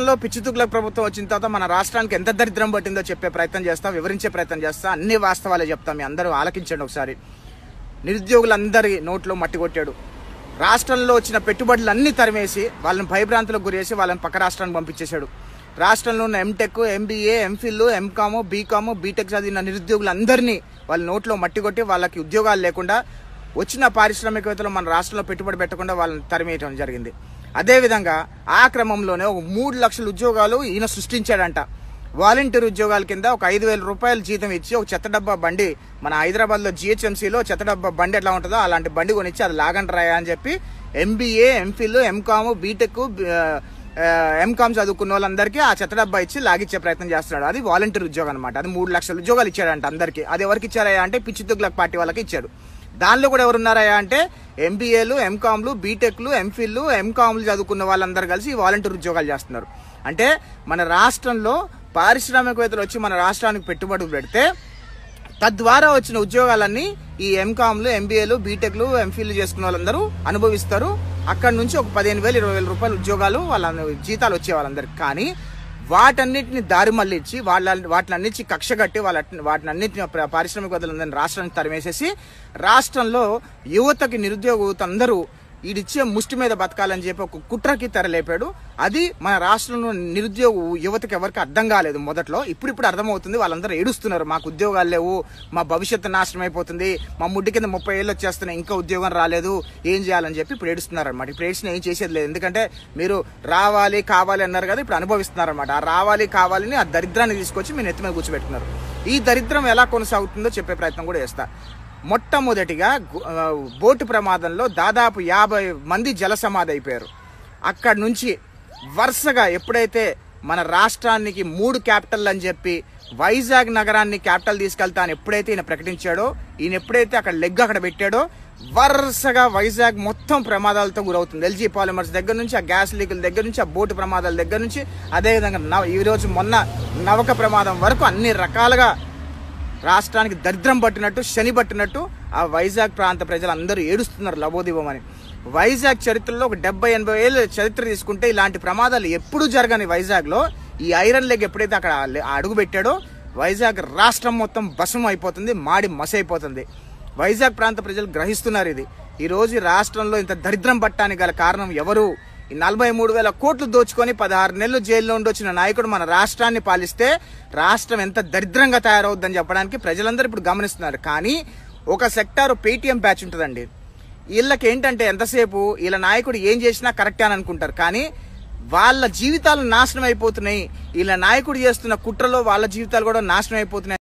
రాష్ట్రంలో పిచ్చితుగ్లక్ ప్రభుత్వం వచ్చిన తర్వాత మన రాష్ట్రానికి ఎంత దరిద్రం పట్టిందో చెప్పే ప్రయత్నం చేస్తాం వివరించే ప్రయత్నం చేస్తాం అన్ని వాస్తవాలే చెప్తాం మీ అందరూ ఆలకించండి ఒకసారి. నిరుద్యోగులందరి నోట్లో మట్టి కొట్టాడు. రాష్ట్రంలో వచ్చిన పెట్టుబడులు అన్ని తరిమేసి వాళ్ళని భయభ్రాంతులకు గురేసి వాళ్ళని పక్క రాష్ట్రానికి పంపించేశాడు. రాష్ట్రంలో ఉన్న MTech MBA MPhil MCom BCom BTech చదివిన నిరుద్యోగులందరినీ వాళ్ళ నోట్లో మట్టి కొట్టి వాళ్ళకి ఉద్యోగాలు లేకుండా వచ్చిన పారిశ్రామికవేత్తలు మన రాష్ట్రంలో పెట్టుబడి పెట్టకుండా వాళ్ళని తరిమేయడం జరిగింది. అదేవిధంగా ఆ క్రమంలోనే ఒక మూడు లక్షల ఉద్యోగాలు ఈయన సృష్టించాడంట. వాలంటీర్ ఉద్యోగాల కింద ఒక ఐదు వేల రూపాయలు జీతం ఇచ్చి ఒక చెత్త డబ్బా బండి మన హైదరాబాద్లో జిహెచ్ఎంసీలో చెత్త డబ్బా బండి ఎట్లా ఉంటుందో అలాంటి బండి కొనిచ్చి అది లాగండి రాయా అని చెప్పి MBA MPhil MCom BTech MCom చదువుకున్న వాళ్ళందరికీ ఆ చెత్త డబ్బా ఇచ్చి లాగిచ్చే ప్రయత్నం చేస్తున్నాడు. అది వాలంటీర్ ఉద్యోగం అనమాట అది మూడు లక్షల ఉద్యోగాలు ఇచ్చాడంట అందరికీ. అది ఎవరికి ఇచ్చారా అంటే పిచ్చితుగ్లక్ పార్టీ వాళ్ళకి ఇచ్చాడు. దానిలో కూడా ఎవరున్నారయ్యా అంటే ఎంబీఏలు ఎంకామ్లు బీటెక్లు ఎంఫిల్లు ఎంకామ్లు చదువుకున్న వాళ్ళందరూ కలిసి వాలంటీర్ ఉద్యోగాలు చేస్తున్నారు. అంటే మన రాష్ట్రంలో పారిశ్రామికవేత్తలు వచ్చి మన రాష్ట్రానికి పెట్టుబడులు పెడితే తద్వారా వచ్చిన ఉద్యోగాలన్నీ ఈ ఎంకామ్లు ఎంబీఏలు బీటెక్లు ఎంఫిల్లు చేసుకున్న వాళ్ళందరూ అనుభవిస్తారు. అక్కడ నుంచి ఒక పదిహేను వేలు ఇరవై వేల రూపాయల ఉద్యోగాలు వాళ్ళ జీతాలు వచ్చే వాళ్ళందరికి. కానీ వాటన్నిటిని దారి మళ్ళించి వాళ్ళ వాటినన్నిటి కక్ష కట్టి వాళ్ళ వాటినన్నిటిని ప్ర- పారిశ్రామికవేత్తలందరినీ రాష్ట్రానికి తరిమేసేసి రాష్ట్రంలో యువతకి నిరుద్యోగ యువత అందరూ ఈడిచ్చే ముష్టి మీద బతకాలని చెప్పి ఒక కుట్రకి తెరలేపాడు. అది మన రాష్ట్రంలో నిరుద్యోగ యువతకి ఎవరికి అర్థం కాలేదు మొదట్లో. ఇప్పుడు ఇప్పుడు అర్థమవుతుంది వాళ్ళందరూ ఏడుస్తున్నారు మాకు ఉద్యోగాలు లేవు మా భవిష్యత్తు నాశనం అయిపోతుంది మా ముడ్డి కింద ముప్పై ఏళ్ళు వచ్చేస్తున్నాయి ఇంకా ఉద్యోగం రాలేదు ఏం చేయాలని చెప్పి ఇప్పుడు ఏడుస్తున్నారు అనమాట ఇప్పుడు ఏడ్చిన ఏం చేసేది లేదు. ఎందుకంటే మీరు రావాలి కావాలి అన్నారు కదా ఇప్పుడు అనుభవిస్తున్నారు అనమాట ఆ రావాలి కావాలని ఆ దరిద్రాన్ని తీసుకొచ్చి మీ నెత్తి మీద కూర్చోబెట్టుకున్నారు. ఈ దరిద్రం ఎలా కొనసాగుతుందో చెప్పే ప్రయత్నం కూడా చేస్తా. మొట్టమొదటిగా బోటు ప్రమాదంలో దాదాపు యాభై మంది జలసమాధి అయిపోయారు. అక్కడి నుంచి వరుసగా ఎప్పుడైతే మన రాష్ట్రానికి మూడు క్యాపిటల్ అని చెప్పి వైజాగ్ నగరాన్ని క్యాపిటల్ తీసుకెళ్తా అని ఎప్పుడైతే ఈయన ప్రకటించాడో ఈయన ఎప్పుడైతే అక్కడ లెగ్ అక్కడ పెట్టాడో వరుసగా వైజాగ్ మొత్తం ప్రమాదాలతో గురవుతుంది. ఎల్జీ పాలిమర్స్ దగ్గర నుంచి ఆ గ్యాస్ లీకుల దగ్గర నుంచి ఆ బోటు ప్రమాదాల దగ్గర నుంచి అదేవిధంగా నవ ఈరోజు మొన్న నవక ప్రమాదం వరకు అన్ని రకాలుగా రాష్ట్రానికి దరిద్రం పట్టినట్టు శని పట్టినట్టు ఆ వైజాగ్ ప్రాంత ప్రజలందరూ ఏడుస్తున్నారు లబోదివమని వైజాగ్ చరిత్రలో ఒక డెబ్బై ఎనభై ఏళ్ళ చరిత్ర తీసుకుంటే ఇలాంటి ప్రమాదాలు ఎప్పుడూ జరగని వైజాగ్లో ఈ ఐరన్ లెగ్ ఎప్పుడైతే అక్కడ అడుగు పెట్టాడో వైజాగ్ రాష్ట్రం మొత్తం భస్మం అయిపోతుంది మాడి మస అయిపోతుంది. వైజాగ్ ప్రాంత ప్రజలు గ్రహిస్తున్నారు ఇది. ఈరోజు రాష్ట్రంలో ఇంత దరిద్రం పట్టడానికి గల కారణం ఎవరు? ఈ నలభై మూడు వేల కోట్లు దోచుకొని పదహారు నెలలు జైల్లో ఉండి వచ్చిన నాయకుడు మన రాష్ట్రాన్ని పాలిస్తే రాష్ట్రం ఎంత దరిద్రంగా తయారవుద్దని చెప్పడానికి ప్రజలందరూ ఇప్పుడు గమనిస్తున్నారు. కానీ ఒక సెక్టార్ పేటీఎం బ్యాచ్ ఉంటుందండి. వీళ్ళకి ఏంటంటే ఎంతసేపు వీళ్ళ నాయకుడు ఏం చేసినా కరెక్టే అని అనుకుంటారు. కానీ వాళ్ళ జీవితాలు నాశనం అయిపోతున్నాయి. వీళ్ళ నాయకుడు చేస్తున్న కుట్రలో వాళ్ళ జీవితాలు కూడా నాశనం అయిపోతున్నాయి.